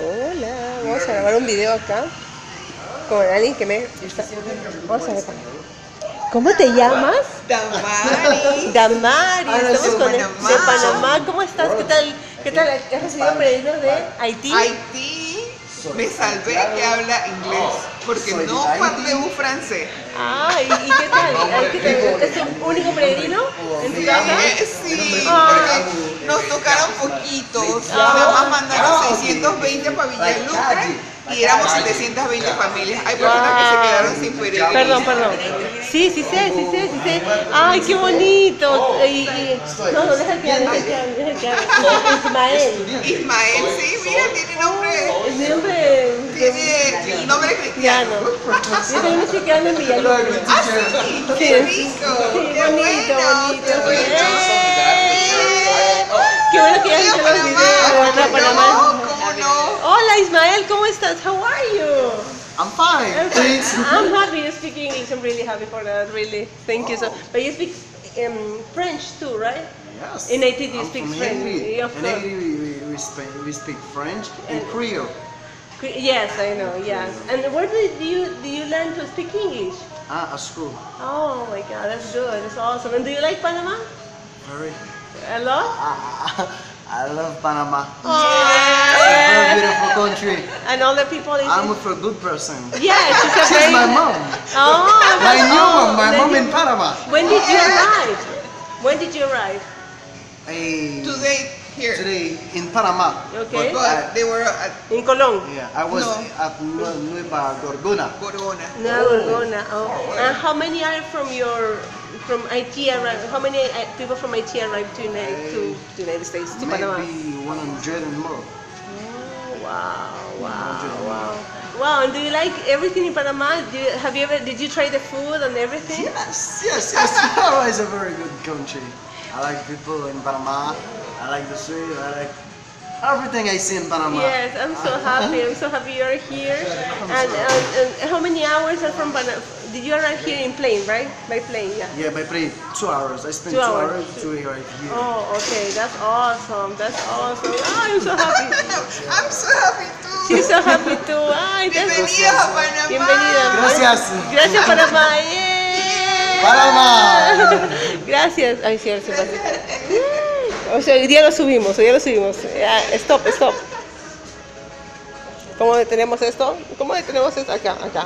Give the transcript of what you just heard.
Hola, vamos a grabar un video acá con alguien que me está... Vamos a ver. ¿Cómo te llamas? Damari. Damari, Ahora estamos con el- de Panamá. ¿Cómo estás? ¿Qué tal? ¿Qué tal? ¿Has recibido peregrinos de Haití? Haití, me salvé que habla inglés, porque no parlez francés. Ah, ¿y, qué tal? Ay, ¿qué tal? ¿Es tu único peregrino en tu casa? Sí, Ah. porque tocaron poquitos. Nada más mandaron 620 para Villalucre y éramos 720 familias. Hay personas que se quedaron sin peregrinos. Perdón, perdón. Sí, sí sé, sí sé, sí sé. Ay, qué bonito. Y, y- no, no, deja que hable, deja hable. Ismael. Ismael, sí, mira, tiene nombre, nombre tiene nombre cristiano. Yo también me estoy quedando en Villalobos. Ah, sí, qué rico, qué bonito, bonito. Hola, Ismael, ¿cómo estás? How are you? I'm fine. Thanks. I'm happy you speak English. I'm really happy for that. Really, thank you so. But you speak um, French too, right? Yes. In Haiti, you I'm speak French. Haiti. In. Haiti, we, we, speak, we speak French and And- Creole. Yes, I know. Yes. And where did you do you learn to speak English? Ah, at school. Oh my God, that's good. That's awesome. And do you like Panama? Very. A lot? I, I love Panama. Oh, beautiful country. And all the people. in I'm with a good person. Yes, she's a She's very. my mom. Oh, My new oh, mom. My then mom you- in Panama. When did you arrive? When did you arrive? Hey, Today, here. today in Panama. Okay. But they were at In Colón. Yeah, I was No. at Nueva Gorgona. Corona. Nueva Gorgona. Oh. And how many are from your from IT arrived? How many uh, people from IT arrived to United to the United States to Panama? Maybe 100 and more. Wow, wow, wow. Wow, and do you like everything in Panama? Do you, have you ever did you try the food and everything? Yes, yes, yes. Panama is a very good country. I like people in Panama. I like the street. I like everything I see in Panama. Yes, I'm so happy. I'm so happy you're here. And, and, and how many hours are from Panama? Did you arrive here in plane, right? By plane, yeah. Yeah, by plane, two hours. I spent Two two, hours. hours arrive here. Oh, okay, that's awesome. That's awesome. Oh, I'm so happy. I'm so happy too. She's so happy too. Ay, that's Bienvenidos a Panamá. Bienvenida. Gracias. Gracias, Panamá. ¡Yay! Panamá. Gracias. Ay, sí, ahora sí pasa. O sea, hoy día lo subimos, hoy día lo subimos. Ya, stop, stop. ¿Cómo detenemos esto? ¿Cómo detenemos esto? Acá, acá.